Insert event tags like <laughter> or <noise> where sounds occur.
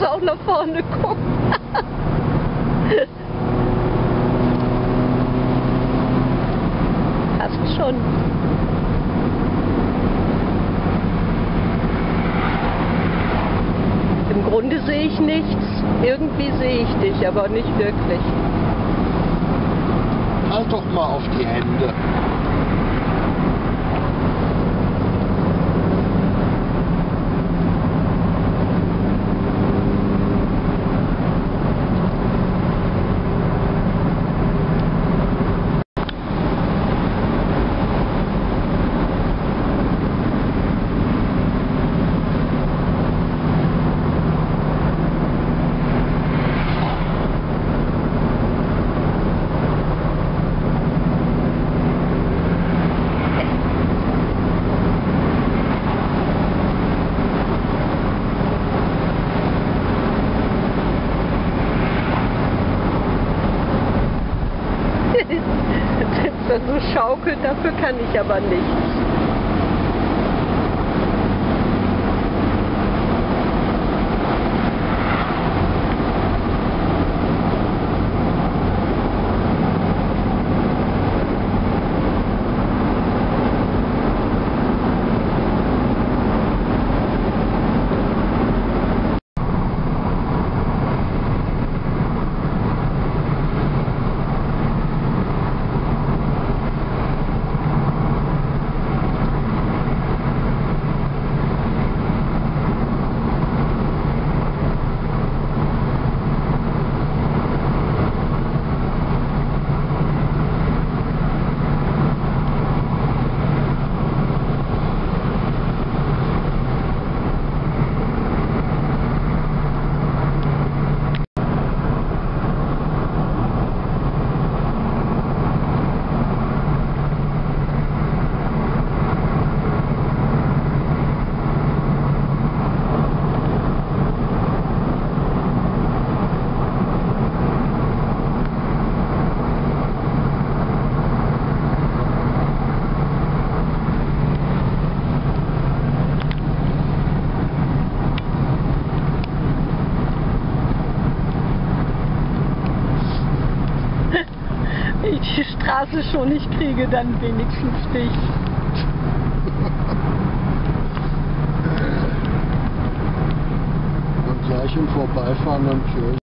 du auch nach vorne gucken. <laughs> Hast schon. Im Grunde sehe ich nichts. Irgendwie sehe ich dich, aber nicht wirklich. Halt doch mal auf die Hände. So schaukelt, dafür kann ich aber nichts. Wenn ich die Straße schon nicht kriege, dann wenigstens dich. Und gleich im Vorbeifahren dann Tür.